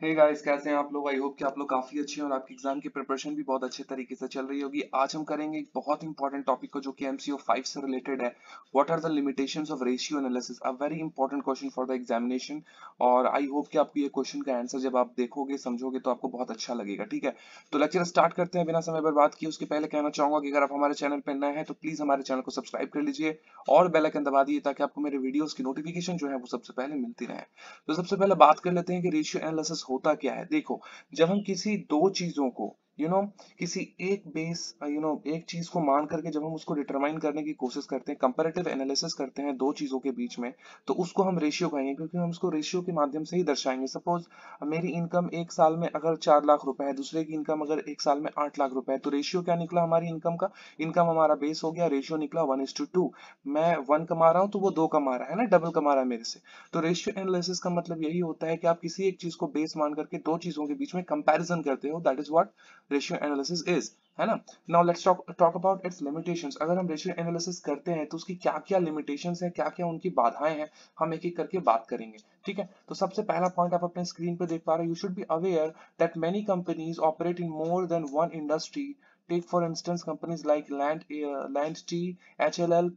Hey guys कैसे हैं आप लोग? आई होप कि आप लोग काफ़ी अच्छे हैं और आपकी एग्ज़ाम की प्रिपरेशन भी बहुत अच्छे तरीके से चल रही होगी। आज हम करेंगे एक बहुत इंपॉर्टेंट टॉपिक को जो कि एमसीओ 5 से रिलेटेड है। What are the limitations of ratio analysis a very important question for the examination और आई होप कि आपको ये क्वेश्चन का आंसर जब आप देखोगे, समझोगे तो आपको बहुत अच्छा लगेगा, ठीक है? तो लेक्चर स्टार्ट करते हैं बिना समय बर्बाद किए। उसके पहले कहना चाहूँगा कि अगर आप हमारे चैनल पर नए हैं तो प्लीज़ हमारे चैनल को सब्सक्राइब कर लीजिए और बेल आइकन दबा दिए ताकि आपको मेरे वीडियोस की नोटिफिकेशन जो है वो सबसे पहले मिलती रहे। तो सबसे पहले बात कर लेते हैं कि रेशियो एनालिसिस होता क्या है? देखो जब हम किसी दो चीज़ों को यू नो किसी एक बेस यू नो एक चीज़ को मान करके जब हम उसको डिटरमाइन करने की कोशिश करते हैं कंपेरेटिव एनालिसिस करते हैं दो चीज़ों के बीच में तो उसको हम रेशियो कहेंगे, क्योंकि हम उसको रेशियो के माध्यम से ही दर्शाएँगे। सपोज़ मेरी इनकम एक साल में अगर चार लाख रुपए है, दूसरे की इनकम अगर एक साल में आठ लाख रुपए है तो रेशियो क्या निकला हमारी इनकम का? इनकम हमारा बेस हो गया रेशियो निकला वन इज़ टू टू मैं वन कमा रहा हूँ तो वो दो कमा रहा है ना? डबल कमा रहा है मेरे से। तो रेशियो एनालिसिस का मतलब यही होता है कि आप किसी एक चीज़ को बेस मान करके दो चीज़ों के बीच में कंपेरिजन करते हो। That is what ratio analysis is है ना? Now let's talk talk about its limitations अगर हम रेशियो एनालिसिस करते हैं तो उसकी क्या क्या लिमिटेशंस है क्या क्या उनकी बाधाएँ हैं हम एक एक करके बात करेंगे ठीक है? तो सबसे पहला पॉइंट आप अपने स्क्रीन पे देख पा रहे हो you should be aware that many companies operate in more than one industry take for instance companies like land uh, land t hll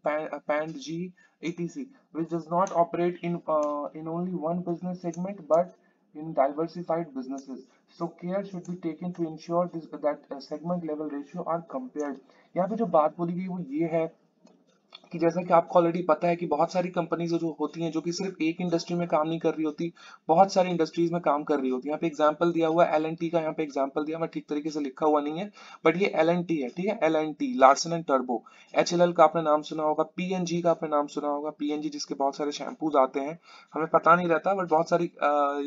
pand g etc which does not operate in uh, in only one business segment but in diversified businesses. So care should be taken to ensure this, that uh, segment level ratio are compared. यहाँ पे जो बात बोली गई वो ये है कि जैसा कि आपको ऑलरेडी पता है कि बहुत सारी कंपनीज़ जो होती हैं, जो कि सिर्फ़ एक इंडस्ट्री में काम नहीं कर रही होती, बहुत सारी इंडस्ट्रीज़ में काम कर रही होती है। यहाँ पे एग्ज़ाम्पल दिया हुआ है एल एन टी का, यहाँ पे एग्ज़ाम्पल दिया, मैं ठीक तरीके से लिखा हुआ नहीं है बट ये एल एन टी है, ठीक है? L N T Larsen and turbo H L L का आपने नाम सुना होगा पी एन जी का आपने नाम सुना होगा। पी एन जी जिसके बहुत सारे शैम्पूज आते हैं, हमें पता नहीं रहता बट बहुत सारी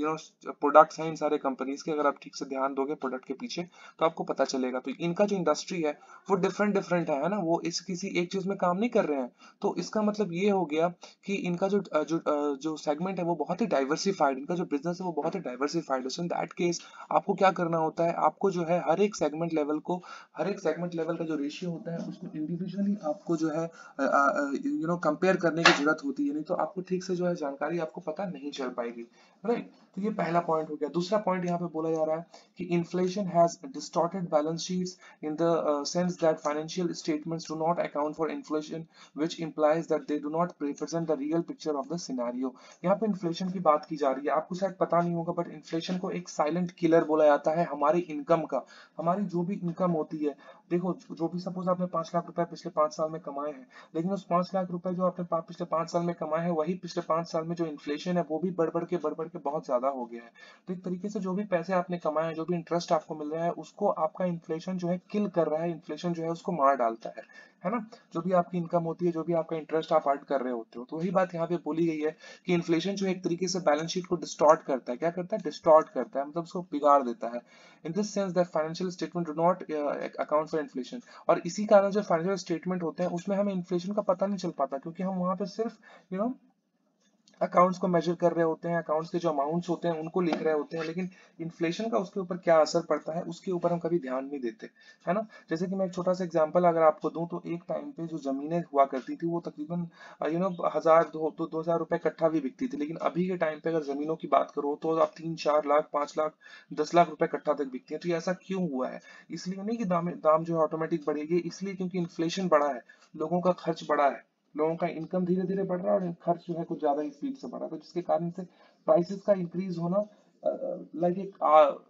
यू नो प्रोडक्ट्स हैं इन सारे कंपनीज़ के, अगर आप ठीक से ध्यान दोगे प्रोडक्ट के पीछे तो आपको पता चलेगा। तो इनका जो इंडस्ट्री है, वो डिफरेंट डिफरेंट है ना? वो इस किसी एक चीज़ में काम नहीं कर रहे हैं। तो इसका मतलब ये हो गया कि इनका जो जो जो सेगमेंट है वो बहुत ही डाइवर्सिफाइड इनका जो बिज़नेस है वो बहुत ही डाइवर्सिफाइड है। सो इन दैट केस आपको क्या करना होता है? आपको जो है हर एक सेगमेंट लेवल को, हर एक सेगमेंट लेवल का जो रेशियो होता है, उसको इंडिविजुअली आपको जो है यू नो कंपेयर करने की ज़रूरत होती है। नहीं तो आपको ठीक से जो है जानकारी आपको पता नहीं चल पाएगी। राइट तो ये पहला पॉइंट हो गया। दूसरा पॉइंट यहाँ पे बोला जा रहा है कि inflation has distorted balance sheets in the sense that financial statements do not account for inflation which implies that they do not represent the real picture of the scenario यहाँ पे इन्फ्लेशन की बात की जा रही है। आपको शायद पता नहीं होगा बट इन्फ्लेशन को एक साइलेंट किलर बोला जाता है हमारी इनकम का। हमारी जो भी इनकम होती है देखो, जो भी सपोज़ आपने पाँच लाख रुपए पिछले पाँच साल में कमाए हैं, लेकिन उस पाँच लाख रुपए जो आपने पिछले पाँच साल में कमाए हैं, वही पिछले पाँच साल में जो इन्फ्लेशन है, वो भी बढ़ बढ़ के बढ़ बढ़ के बहुत ज़्यादा हो गया है। तो एक तरीके से जो भी पैसे आपने कमाए हैं, जो भी इंटरेस्ट आपको मिल रहा है, उसको आपका इन्फ्लेशन जो है किल कर रहा है इन्फ्लेशन जो है, उसको मार डालता है। है ना? जो भी आपकी इनकम होती है जो भी आपका इंटरेस्ट आप अर्ड कर रहे होते हो तो वही बात यहाँ पे बोली गई है कि इन्फ्लेशन जो एक तरीके से बैलेंस शीट को डिस्टॉर्ट करता है। क्या करता है? डिस्टॉर्ट करता है मतलब उसको बिगाड़ देता है। In this sense that financial statement do not account for inflation और इसी कारण जो फाइनेंशियल स्टेटमेंट होते हैं उसमें हमें इन्फ्लेशन का पता नहीं चल पाता क्योंकि हम वहाँ पे सिर्फ़ you you know know, accounts को मेजर कर रहे होते हैं अकाउंट्स के जो अमाउंट्स होते हैं उनको लिख रहे होते हैं लेकिन इन्फ्लेशन का उसके ऊपर क्या असर पड़ता है उसके ऊपर हम कभी ध्यान नहीं देते है ना? जैसे कि मैं एक छोटा सा एग्जांपल अगर आपको दूँ तो एक टाइम पे जो जमीनें हुआ करती थी वो तकरीबन यू नो हज़ार दो दो, दो हज़ार रुपए कट्ठा भी बिकती थी लेकिन अभी के टाइम पे अगर जमीनों की बात करो तो आप तीन चार लाख पाँच लाख दस लाख रुपए कट्ठा तक बिकती है तो ऐसा क्यों हुआ है? इसलिए नहीं कि दाम दाम जो है ऑटोमेटिक बढ़ेगी इसलिए क्योंकि इन्फ्लेशन बढ़ा है लोगों का खर्च बढ़ा है। लोगों का इनकम धीरे धीरे बढ़ रहा है और खर्च जो है कुछ ज़्यादा ही स्पीड से बढ़ रहा है। तो जिसके कारण से प्राइसेस का इंक्रीज होना लाइक एक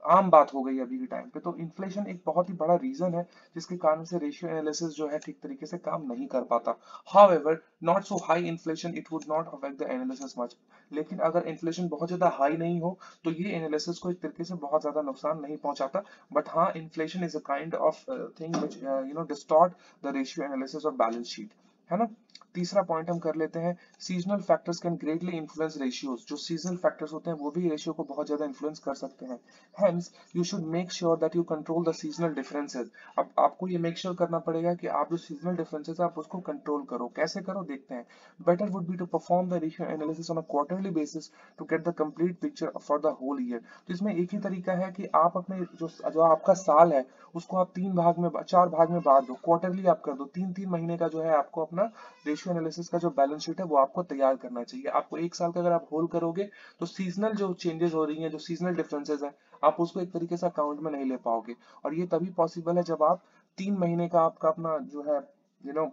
आम बात हो गई अभी के टाइम पे। तो इन्फ्लेशन एक बहुत ही बड़ा रीजन है, जिसके कारण से रेशियो एनालिसिस जो है ठीक तरीके से काम नहीं कर पाता। However not so high inflation it would not affect the analysis much लेकिन अगर इन्फ्लेशन बहुत ज़्यादा हाई नहीं हो तो ये एनालिसिस को एक तरीके से बहुत ज़्यादा नुकसान नहीं पहुंचाता। बट हाँ inflation is a kind of thing which you know distort the ratio analysis of balance sheet है ना? तीसरा पॉइंट हम कर लेते हैं seasonal factors can greatly influence ratios जो सीजनल फैक्टर्स होते हैं, वो भी रेशियो को बहुत ज़्यादा इन्फ्लुएंस कर सकते हैं. Hence you should make sure that you control the seasonal differences अब आपको ये मेक श्योर sure करना पड़ेगा कि आप जो सीजनल डिफरेंसेस आप उसको कंट्रोल करो. कैसे करो? देखते हैं. Better would be to perform the ratio analysis on a quarterly basis to get the complete picture for the whole year तो इसमें एक ही तरीका है कि आप अपने जो जो आपका साल है, उसको आप तीन भाग में, चार भाग में बांट दो. क्वार्टरली आप कर दो. तीन तीन महीने का जो है आपको अपना रेशियो रेशियो एनालिसिस का जो बैलेंस शीट है, वो आपको तैयार करना चाहिए। आपको एक साल का अगर आप होल्ड करोगे तो सीजनल जो चेंजेस हो रही हैं, जो सीजनल डिफरेंसेस हैं, आप उसको एक तरीके से अकाउंट में नहीं ले पाओगे। और ये तभी पॉसिबल है जब आप तीन महीने का आपका अपना जो है यू नो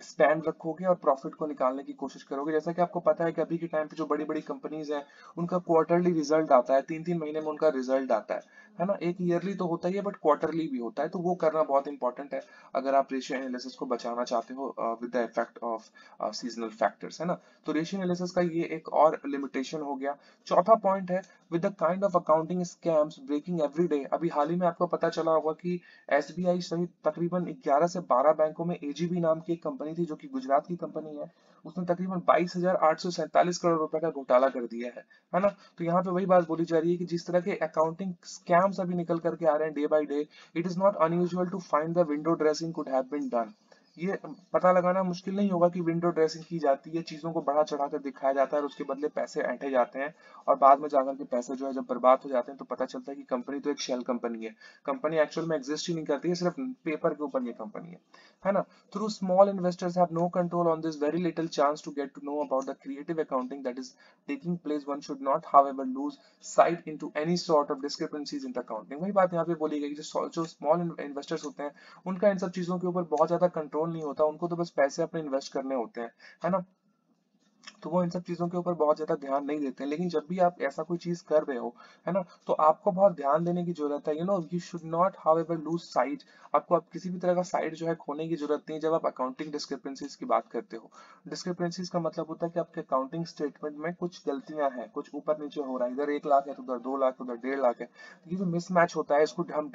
स्टैंड रखोगे और प्रॉफिट को निकालने की कोशिश करोगे। जैसा कि आपको पता है कि अभी के टाइम पे जो बड़ी बड़ी कंपनीज़ हैं, उनका क्वार्टरली रिज़ल्ट आता है तीन तीन महीने में उनका रिज़ल्ट आता है। है ना? एक ईयरली तो होता ही है बट क्वार्टरली भी होता है तो वो करना बहुत इंपॉर्टेंट है, अगर आप रेशियो एनालिसिस को बचाना चाहते हो with the effect of seasonal factors है ना? तो रेशियो एनालिसिस का ये एक और लिमिटेशन हो गया। चौथा पॉइंट है with the kind of accounting scams breaking every day अभी हाल ही में आपको पता चला होगा कि एस सहित तकरीबन 11 से 12 बैंकों में एजीबी नाम की एक कंपनी थी, जो कि गुजरात की कंपनी है, उसने तकरीबन बाईस करोड़ रुपए का घोटाला कर दिया है है ना? तो यहाँ पे वही बात बोली जा रही है कि जिस तरह के अकाउंटिंग स्कैम्स अभी निकल करके आ रहे हैं day by day it is not unusual to find the window dressing could have been done ये पता लगाना मुश्किल नहीं होगा कि विंडो ड्रेसिंग की जाती है, चीज़ों को बढ़ा चढ़ा कर दिखाया जाता है और उसके बदले पैसे ऐंठे जाते हैं और बाद में जाकर के पैसे जो है जब बर्बाद हो जाते हैं तो पता चलता है कि कंपनी तो एक शेल कंपनी है। कंपनी एक्चुअल में एग्जिस्ट ही नहीं करती है, सिर्फ़ पेपर के ऊपर ये कंपनी है। है ना? Through small investors have no control on this very little chance to get to know about the creative accounting that is taking place one should not however lose sight into any sort of discrepancies in the accounting वही बात यहाँ पे बोली गई जो small investors होते हैं, उनका इन सब चीज़ों के ऊपर बहुत ज़्यादा कंट्रोल नहीं होता उनको तो बस पैसे अपने इन्वेस्ट करने होते हैं है ना? तो वो इन सब चीज़ों के ऊपर बहुत ज़्यादा ध्यान नहीं देते हैं। लेकिन जब भी आप ऐसा कोई चीज़ कर रहे हो, है ना तो आपको बहुत ध्यान देने की ज़रूरत है। You know you should not however lose sight आपको आप किसी भी तरह का साइड जो है खोने की ज़रूरत नहीं जब आप अकाउंटिंग डिस्क्रिपेंसीज की बात करते हो। डिस्क्रिपेंसीज का मतलब होता है कि आपके अकाउंटिंग स्टेटमेंट में कुछ गलतियाँ हैं, कुछ ऊपर नीचे हो रहा है, इधर एक लाख है तो उधर दो लाख, उधर डेढ़ लाख है। तो ये जो मिसमैच होता है, इसको हम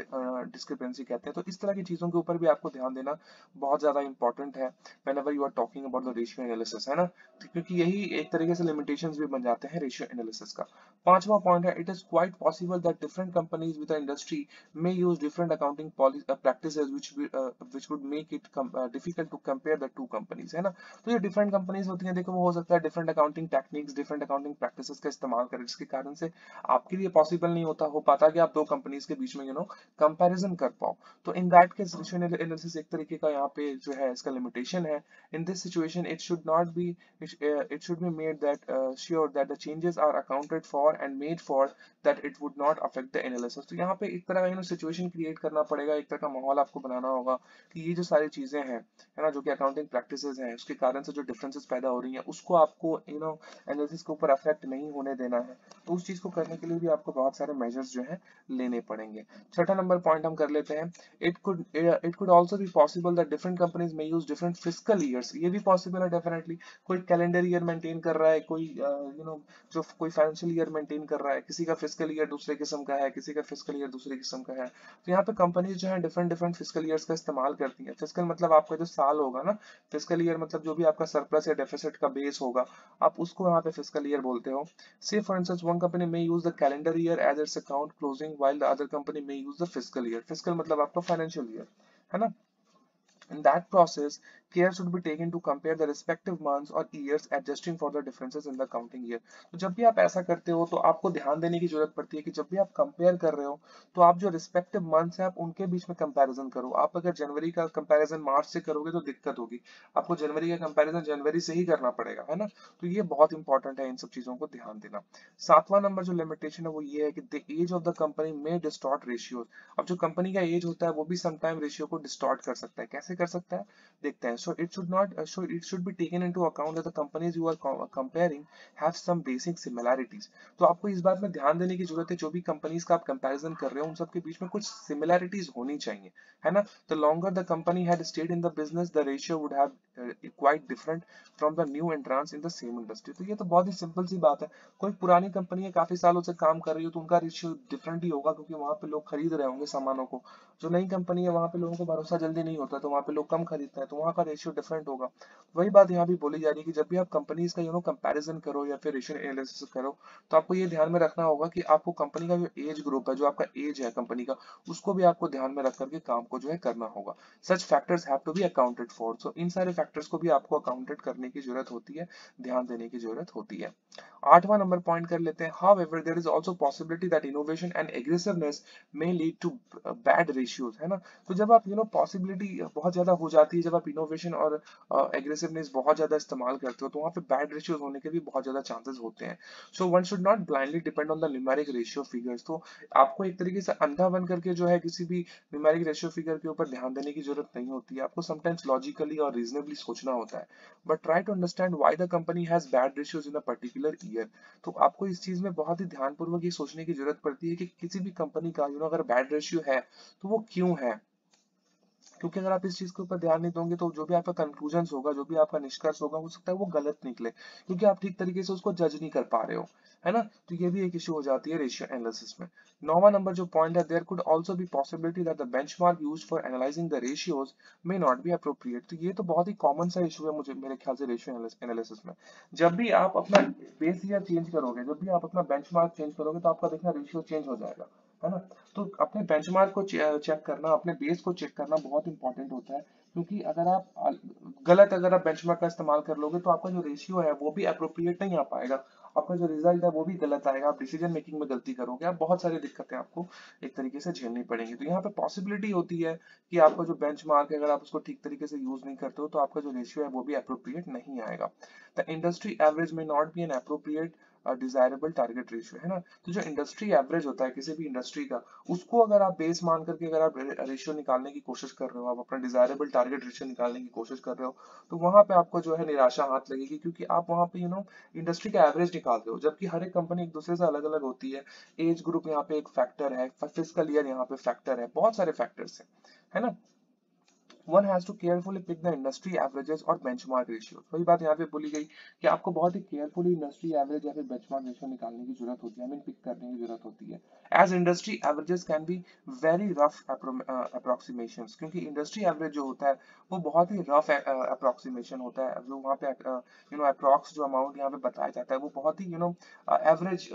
डिस्क्रिपेंसी कहते हैं। तो इस तरह की चीज़ों के ऊपर भी आपको ध्यान देना बहुत ज़्यादा इंपॉर्टेंट है। Whenever you are talking about the ratio analysis है ना? क्योंकि यही एक तरीके से लिमिटेशंस भी बन जाते हैं रेशियो एनालिसिस का। पांचवा पॉइंट है it is quite possible that different companies with industry may use different accounting practices which which would make it difficult to compare the two companies है ना? तो ये डिफरेंट कंपनीज़ होती हैं, देखो वो हो सकता है different accounting techniques different accounting practices का इस्तेमाल करें, जिसके कारण से आपके लिए पॉसिबल नहीं होता, हो पाता कि आप दो कंपनीज़ के बीच में यू नो कंपैरिजन कर पाओ। तो in that case ratio analysis एक तरीके का यहाँ पे जो है इसका लिमिटेशन है। In this situation it should not be it should be made that sure that the changes are accounted for and made for that it would not affect the analysis. तो यहाँ पे एक तरह का सिचुएशन क्रिएट करना पड़ेगा, एक तरह का माहौल आपको बनाना होगा कि ये जो सारी चीज़ें हैं, है ना, जो कि अकाउंटिंग प्रैक्टिसेस हैं, उसके कारण से जो डिफरेंसेस पैदा हो रही हैं, उसको आपको यू नो एनालिसिस के ऊपर अफेक्ट नहीं होने देना है। तो उस चीज़ को करने के लिए भी आपको बहुत सारे मेजर्स जो है लेने पड़ेंगे। छठा नंबर पॉइंट हम कर लेते हैं। It could it could also be possible that different companies may use different physical years ये भी पॉसिबल है डेफिनेटली कोई कैलेंडर ईयर मेंटेन कर रहा है, कोई यू नो जो कोई फाइनेंशियल ईयर मेंटेन कर रहा है, किसी का फ़िज़िकल ईयर दूसरे किस्म का है, किसी का फ़िज़िकल ईयर दूसरे किस्म का है तो यहाँ पे कंपनीज़ जो है डिफरेंट डिफरेंट फ़िज़िकल ईयर्स का इस्तेमाल करती है। फ़िज़िकल मतलब आपका जो साल होगा ना फ़िज़िकल ईयर मतलब जो भी आपका सरप्लस या डेफिसिट का बेस होगा, आप उसको यहाँ पे फ़िज़िकल ईयर बोलते हो। Say for instance one company may use the calendar year as its account closing while the other company may use the physical year physical मतलब आपका फाइनेंशियल ईयर है ना? In that process, care should be taken to compare the respective months or years adjusting for the differences in the counting year. तो जब भी आप ऐसा करते हो तो आपको ध्यान देने की ज़रूरत पड़ती है कि जब भी आप कंपेयर कर रहे हो तो आप जो रिस्पेक्टिव मंथ्स है आप उनके बीच में कंपैरिजन करो। आप अगर जनवरी का कंपैरिजन मार्च से करोगे तो दिक्कत होगी। आपको जनवरी का कंपैरिजन जनवरी से ही करना पड़ेगा है ना? तो ये बहुत इंपॉर्टेंट है इन सब चीज़ों को ध्यान देना। सातवां नंबर जो लिमिटेशन है वो ये है कि the age of the company may distort ratio अब जो कंपनी का एज होता है वो भी समटाइम रेशियो को डिस्टॉर्ट कर सकता है। कैसे कर सकता है, देखते हैं। So it should not so it should be taken into account that the companies you are comparing have some basic similarities तो आपको इस बात में ध्यान देने की ज़रूरत है, जो भी कंपनीज़ का आप कंपैरिजन कर रहे हो, उन सब के बीच में कुछ सिमिलैरिटीज होनी चाहिए, है ना? The longer the company had stayed in the business the ratio would have quite different from the new entrants in the same industry तो ये तो बहुत ही सिंपल सी बात है। कोई पुरानी कंपनी है, काफ़ी सालों से काम कर रही हो तो उनका रेशियो डिफरेंट ही होगा, क्योंकि वहाँ पे लोग खरीद रहे होंगे सामानों को। जो नई कंपनी है, वहाँ पे लोगों को भरोसा जल्दी नहीं होता तो वहाँ पे लोग कम खरीदते हैं तो वहाँ का रेशियो डिफरेंट होगा। वही बात यहाँ भी बोली जा रही है कि जब भी आप कंपनीज़ का यू नो कंपैरिजन करो या फिर रेशियो एनालिसिस करो तो आपको ये ध्यान में रखना होगा कि आपको कंपनी का जो एज ग्रुप है, जो आपका एज है कंपनी का, उसको भी आपको ध्यान में रख करके काम को जो है करना होगा। Such factors have to be accounted for so इन सारे फैक्टर्स को भी आपको अकाउंटेड करने की ज़रूरत होती है, ध्यान देने की ज़रूरत होती है। आठवां नंबर पॉइंट कर लेते हैं। However there is also possibility that innovation and aggressiveness may lead to bad ratios है ना? तो जब आप यू नो पॉसिबिलिटी बहुत ज़्यादा हो जाती है जब आप इनोवेशन और एग्रेसिवनेस uh, बहुत ज़्यादा इस्तेमाल करते हो तो वहाँ पे बैड रेशियोज होने के भी बहुत ज़्यादा चांसेस होते हैं। So one should not blindly depend on the numeric ratio figures तो आपको एक तरीके से अंधा बन करके जो है किसी भी न्यूमेरिक रेशियो फिगर के ऊपर ध्यान देने की ज़रूरत नहीं होती है। आपको समटाइम्स लॉजिकली और रीजनेबली सोचना होता है। But try to understand why the company has bad ratios in a particular year तो आपको इस चीज़ में बहुत ही ध्यानपूर्वक ये सोचने की ज़रूरत पड़ती है कि किसी भी कंपनी का यू नो अगर बैड रेशियो है तो वो क्यों है? क्योंकि अगर आप इस चीज़ के ऊपर ध्यान नहीं दोगे तो जो भी आपका कंक्लूजन होगा, जो भी आपका निष्कर्ष होगा, हो सकता है वो गलत निकले, क्योंकि आप ठीक तरीके से उसको जज नहीं कर पा रहे हो, है ना? तो ये भी एक इश्यू हो जाती है रेशियो एनालिसिस में। नौवा नंबर जो पॉइंट है there could also be possibility that the benchmark used for analysing the ratios may not be appropriate तो ये तो बहुत ही कॉमन सा इशू है मुझे, मेरे ख्याल से रेशियो एनालिसिस में। जब भी आप अपना बेस ईयर चेंज करोगे, जब भी आप अपना बेंचमार्क चेंज करोगे तो आपका देखना रेशियो चेंज हो जाएगा। है ना? तो अपने बेंचमार्क को चेक करना, अपने बेस को चेक करना बहुत इंपॉर्टेंट होता है, क्योंकि अगर आप गलत अगर आप बेंचमार्क का इस्तेमाल कर लोगे तो आपका जो रेशियो है, वो भी अप्रोप्रिएट नहीं आ पाएगा। आपका जो रिज़ल्ट है, वो भी गलत आएगा। आप डिसीज़न मेकिंग में गलती करोगे। आप बहुत सारी दिक्कतें आपको एक तरीके से झेलनी पड़ेंगी। तो यहाँ पे पॉसिबिलिटी होती है कि आपका जो बेंच मार्क है, अगर आप उसको ठीक तरीके से यूज़ नहीं करते हो तो आपका जो रेशियो है, वो भी अप्रोप्रिएट नहीं आएगा। The industry average may not be an appropriate desirable target ratio है ना? तो जो इंडस्ट्री एवरेज होता है, किसी भी इंडस्ट्री का, उसको अगर आप बेस मान करके अगर आप रेशियो निकालने की कोशिश कर रहे हो, आप अपना डिजायरेबल टारगेट रेशियो निकालने की कोशिश कर रहे हो तो वहाँ पे आपको जो है निराशा हाथ लगेगी, क्योंकि आप वहाँ पे यू नो इंडस्ट्री का एवरेज निकालते हो, जबकि हर एक कंपनी एक दूसरे से अलग अलग होती है। एज ग्रुप यहाँ पे एक फैक्टर है फ़िज़िकल ईयर यहाँ पे फैक्टर है, बहुत सारे फैक्टर्स है है ना? One has to carefully pick the industry averages और बेंचमार्क रेशियो वही बात यहाँ पे बोली गई कि आपको बहुत ही केयरफुली इंडस्ट्री एवरेज या फिर बेंचमार्क रेशियो निकालने की ज़रूरत होती है आई मीन पिक करने की ज़रूरत होती है. As industry averages can be very rough approximation क्योंकि इंडस्ट्री एवरेज जो होता है वो बहुत ही रफ अप्रोक्सीमेशन uh, होता है. जो वहाँ पे यू नो अप्रोक्स जो अमाउंट यहाँ पे बताया जाता है वो बहुत ही यू नो एवरेज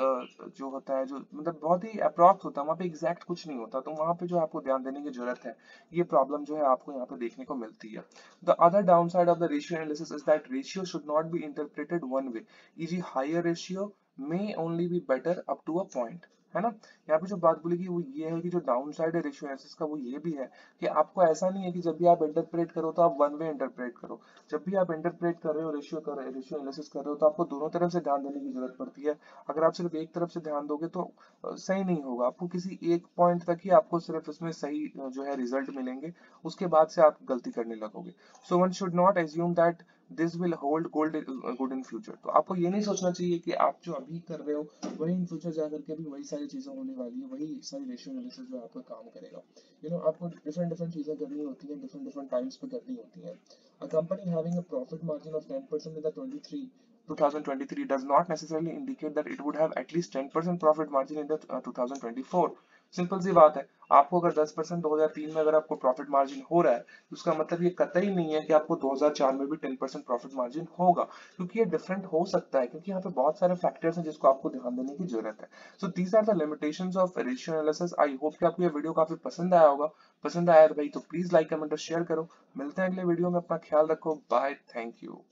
जो होता है जो मतलब बहुत ही अप्रोक्स होता है वहाँ पे एग्जैक्ट कुछ नहीं होता. तो वहाँ पे जो आपको ध्यान देने की ज़रूरत है ये प्रॉब्लम जो है आपको यहाँ पे देखने को मिलती है। The other downside of the ratio analysis is that ratio should not be interpreted one way easy higher ratio may only be better up to a point. है ना? यहाँ पे जो बात बोलेगी वो ये है कि जो डाउन साइड है रेशियो का वो ये भी है कि आपको ऐसा नहीं है कि जब भी आप इंटरप्रेट करो तो आप वन वे इंटरप्रेट करो। जब भी आप इंटरप्रेट कर रहे हो रेशियो कर रहे रेशियो एनालिसिस कर रहे हो तो आपको दोनों तरफ़ से ध्यान देने की ज़रूरत पड़ती है। अगर आप सिर्फ़ एक तरफ़ से ध्यान दोगे तो सही नहीं होगा। आपको किसी एक पॉइंट तक ही आपको सिर्फ़ इसमें सही जो है रिज़ल्ट मिलेंगे। उसके बाद से आप गलती करने लगोगे। So one should not assume that this will hold gold good in future तो आपको ये नहीं सोचना चाहिए कि आप जो अभी कर रहे हो वही इन फ्यूचर जाकर के भी वही सारी चीज़ें होने वाली है वही सारी रेशियो एनालिसिस जो आपका काम करेगा। यू नो आपको डिफरेंट डिफरेंट चीज़ें करनी होती है डिफरेंट डिफरेंट टाइम्स पे करनी होती है। A company having a profit margin of 10% in the 23 2023 does not necessarily indicate that it would have at least 10% profit margin in the uh, 2024 simple सी बात है। आपको अगर 10 परसेंट दो में अगर आपको प्रॉफिट मार्जिन हो रहा है तो उसका मतलब ये कतई नहीं है कि आपको 2004 में भी 10 परसेंट प्रॉफिट मार्जिन होगा। क्योंकि ये डिफरेंट हो सकता है, क्योंकि यहाँ पे बहुत सारे फैक्टर्स हैं जिसको आपको ध्यान देने की ज़रूरत है। So these are the limitations of ratio I hope कि आपको ये वीडियो काफ़ी पसंद आया होगा। पसंद आया भाई तो प्लीज़ लाइक कमेंट और शेयर करो। मिलते हैं अगले वीडियो में। अपना ख्याल रखो। Bye thank you